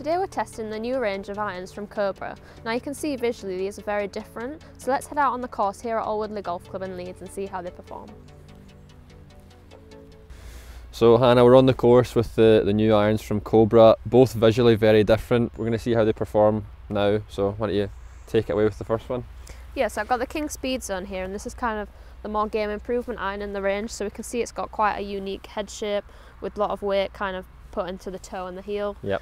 Today we're testing the new range of irons from Cobra. Now you can see visually these are very different, so let's head out on the course here at Alwoodley Golf Club in Leeds and see how they perform. So Hannah, we're on the course with the, the new irons from Cobra, both visually very different. We're going to see how they perform now, so why don't you take it away with the first one? Yes, I've got the King Speedzone here and this is kind of the more game improvement iron in the range, so we can see it's got quite a unique head shape with a lot of weight kind of put into the toe and the heel. Yep.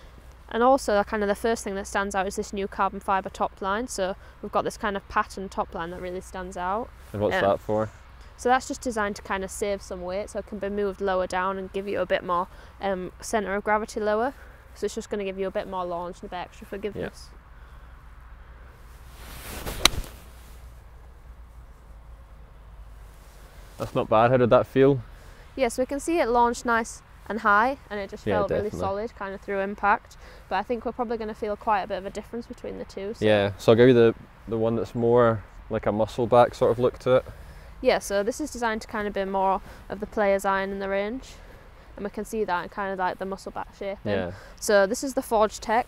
And also, kind of the first thing that stands out is this new carbon fibre top line. So we've got this kind of pattern top line that really stands out. And what's Um, that for? So that's just designed to kind of save some weight, so it can be moved lower down and give you a bit more um, centre of gravity lower. So it's just going to give you a bit more launch and a bit extra forgiveness. That's not bad. How did that feel? Yeah, so we can see it launched nice and high, and it just Yeah, felt really solid, kind of through impact. But I think we're probably going to feel quite a bit of a difference between the two. So. Yeah, so I'll give you the, the one that's more like a muscle back sort of look to it. Yeah, so this is designed to kind of be more of the player's iron in the range, and we can see that in kind of like the muscle back shape. Yeah. So this is the Forged Tec,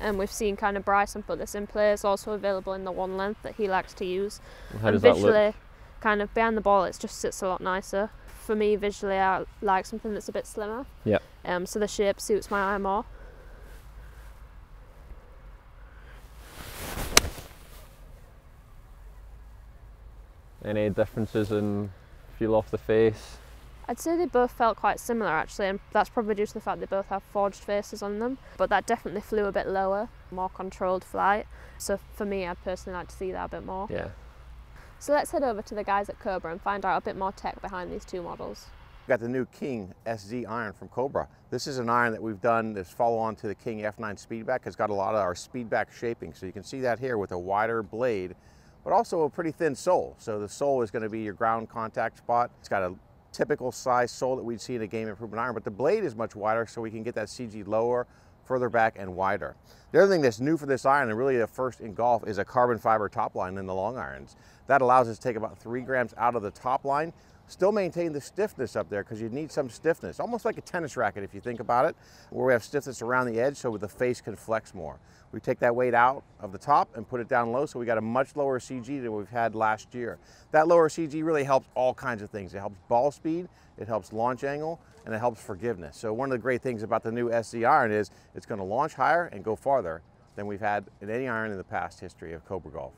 and we've seen kind of Bryson put this in play. It's also available in the one length that he likes to use. How and does that visually, look? kind of behind the ball, it just sits a lot nicer. For me, visually, I like something that's a bit slimmer. Yeah. Um, so the shape suits my eye more. Any differences in feel off the face? I'd say they both felt quite similar actually, and that's probably due to the fact they both have forged faces on them. But that definitely flew a bit lower, more controlled flight. So for me, I'd personally like to see that a bit more. Yeah. So let's head over to the guys at Cobra and find out a bit more tech behind these two models. We've got the new King SZ iron from Cobra. This is an iron that we've done this follow on to the King F9 Speedback. It's got a lot of our speedback shaping. So you can see that here with a wider blade, but also a pretty thin sole. So the sole is going to be your ground contact spot. It's got a typical size sole that we'd see in a game improvement iron, but the blade is much wider so we can get that CG lower, further back and wider. The other thing that's new for this iron, and really the first in golf, is a carbon fiber top line in the long irons. That allows us to take about three grams out of the top line, still maintain the stiffness up there because you need some stiffness, almost like a tennis racket if you think about it, where we have stiffness around the edge so the face can flex more. We take that weight out of the top and put it down low so we got a much lower CG than we've had last year. That lower CG really helps all kinds of things. It helps ball speed, it helps launch angle, and it helps forgiveness. So one of the great things about the new SZ iron is it's going to launch higher and go farther than we've had in any iron in the past history of Cobra Golf.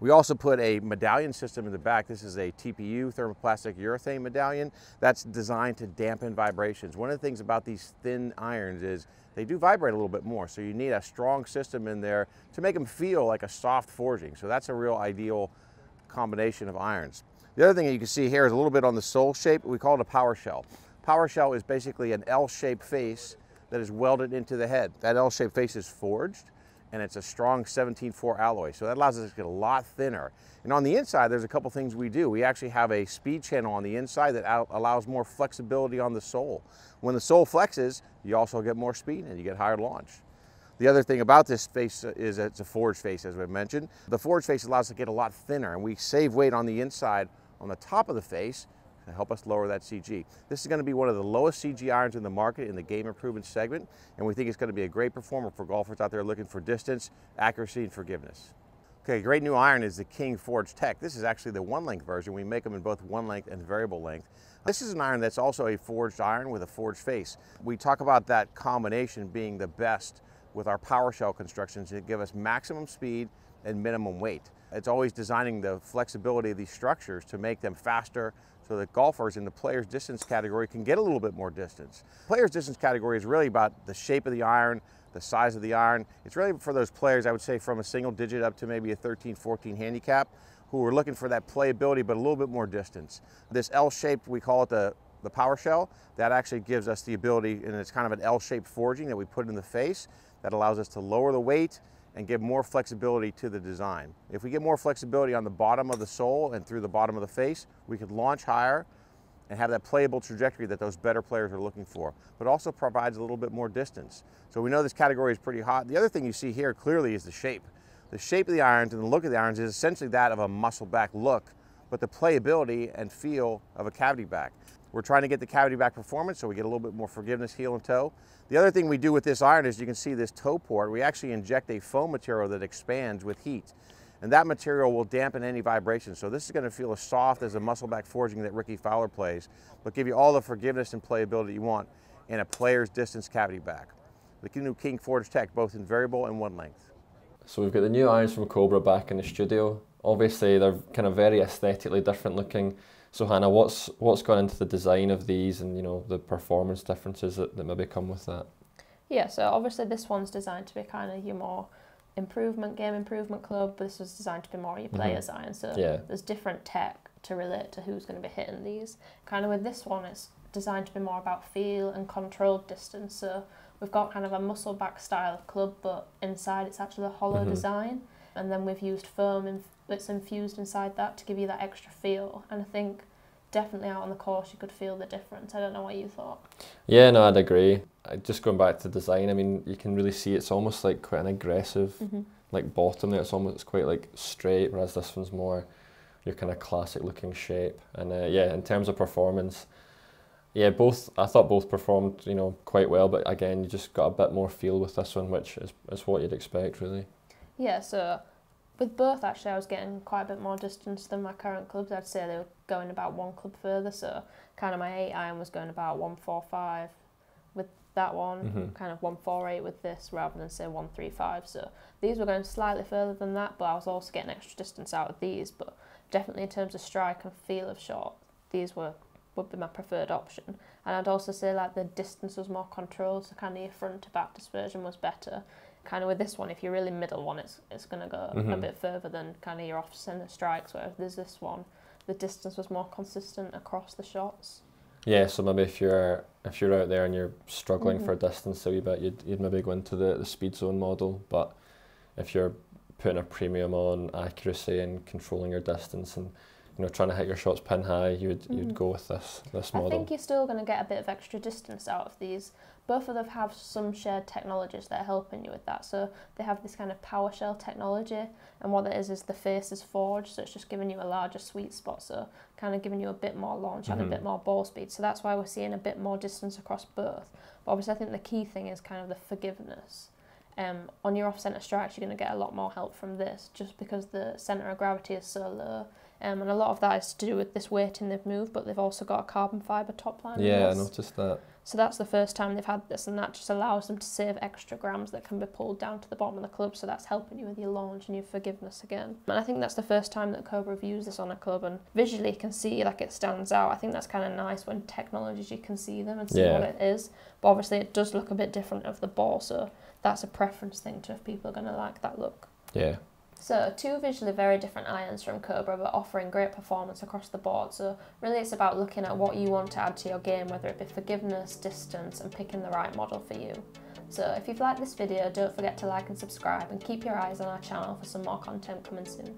We also put a medallion system in the back. This is a TPU, thermoplastic urethane medallion, that's designed to dampen vibrations. One of the things about these thin irons is they do vibrate a little bit more, so you need a strong system in there to make them feel like a soft forging. So that's a real ideal combination of irons. The other thing that you can see here is a little bit on the sole shape. We call it a power shell. Power shell is basically an L-shaped face that is welded into the head. That L-shaped face is forged and it's a strong 17-4 alloy. So that allows us to get a lot thinner. And on the inside, there's a couple things we do. We actually have a speed channel on the inside that allows more flexibility on the sole. When the sole flexes, you also get more speed and you get higher launch. The other thing about this face uh, is that it's a forged face, as we mentioned. The forged face allows us to get a lot thinner, and we save weight on the inside on the top of the face to help us lower that CG. This is going to be one of the lowest CG irons in the market in the game improvement segment, and we think it's going to be a great performer for golfers out there looking for distance, accuracy, and forgiveness. Okay, great new iron is the King Forged Tec. This is actually the one length version. We make them in both one length and variable length. This is an iron that's also a forged iron with a forged face. We talk about that combination being the best with our power shell constructions to give us maximum speed and minimum weight. It's always designing the flexibility of these structures to make them faster so that golfers in the player's distance category can get a little bit more distance. Player's distance category is really about the shape of the iron, the size of the iron. It's really for those players, I would say from a single digit up to maybe a 13, 14 handicap who are looking for that playability but a little bit more distance. This L-shaped, we call it the, the power shell, that actually gives us the ability, and it's kind of an L-shaped forging that we put in the face that allows us to lower the weight and give more flexibility to the design. If we get more flexibility on the bottom of the sole and through the bottom of the face, we could launch higher and have that playable trajectory that those better players are looking for, but also provides a little bit more distance. So we know this category is pretty hot. The other thing you see here clearly is the shape. The shape of the irons and the look of the irons is essentially that of a muscle back look, but the playability and feel of a cavity back. We're trying to get the cavity back performance so we get a little bit more forgiveness heel and toe. The other thing we do with this iron is you can see this toe port, we actually inject a foam material that expands with heat. And that material will dampen any vibration. So this is going to feel as soft as a muscle back forging that Rickie Fowler plays, but give you all the forgiveness and playability you want in a player's distance cavity back. The new King Forged Tec, both in variable and one length. So we've got the new irons from Cobra back in the studio. Obviously they're kind of very aesthetically different looking. So Hannah, what's what's gone into the design of these and you know the performance differences that, that maybe come with that? Yeah, so obviously this one's designed to be kind of your more improvement game improvement club, but this was designed to be more your players mm-hmm. iron. So yeah. there's different tech to relate to who's going to be hitting these. Kind of with this one, it's designed to be more about feel and controlled distance. So we've got kind of a muscle back style of club, but inside it's actually a hollow mm-hmm. design. And then we've used foam and that's infused inside that to give you that extra feel. And I think definitely out on the course you could feel the difference. I don't know what you thought. Yeah, no, I'd agree. Just going back to design, I mean, you can really see it's almost like quite an aggressive, mm-hmm. like bottom there. It's almost it's quite like straight, whereas this one's more your kind of classic looking shape. And uh, yeah, in terms of performance, yeah, both I thought both performed you know quite well, but again, you just got a bit more feel with this one, which is is what you'd expect really. Yeah, so with both, actually, I was getting quite a bit more distance than my current clubs. I'd say they were going about one club further, so kind of my 8 iron was going about 145 with that one, mm-hmm. kind of 148 with this, rather than say 135. So these were going slightly further than that, but I was also getting extra distance out of these. But definitely in terms of strike and feel of shot, these were would be my preferred option. And I'd also say like the distance was more controlled, so kind of your front to back dispersion was better kind of with this one, if you're really middle one, it's it's going to go mm-hmm. a bit further than kind of your off centre strikes. Whereas there's this one, the distance was more consistent across the shots. Yeah, so maybe if you're if you're out there and you're struggling mm-hmm. for distance a wee bit, you'd you'd maybe go into the the Speedzone model. But if you're putting a premium on accuracy and controlling your distance and you know trying to hit your shots pin high, you'd mm-hmm. you'd go with this this model. I think you're still going to get a bit of extra distance out of these both of them have some shared technologies that are helping you with that. So they have this kind of PowerShell technology, and what that is is the face is forged, so it's just giving you a larger sweet spot, so kind of giving you a bit more launch and a mm-hmm. bit more ball speed. So that's why we're seeing a bit more distance across both. But obviously, I think the key thing is kind of the forgiveness. Um, on your off centre strikes, you're going to get a lot more help from this just because the centre of gravity is so low. Um, and a lot of that is to do with this weighting they've moved, but they've also got a carbon fibre top line. Yeah, I noticed that. So that's the first time they've had this, and that just allows them to save extra grams that can be pulled down to the bottom of the club. So that's helping you with your launch and your forgiveness again. And I think that's the first time that Cobra have used this on a club, and visually you can see like it stands out. I think that's kind of nice when technologies you can see them and see yeah. what it is. But obviously it does look a bit different of the ball, so that's a preference thing to if people are going to like that look. Yeah. So two visually very different irons from Cobra but offering great performance across the board. So really it's about looking at what you want to add to your game, whether it be forgiveness, distance and picking the right model for you. So if you've liked this video, don't forget to like and subscribe and keep your eyes on our channel for some more content coming soon.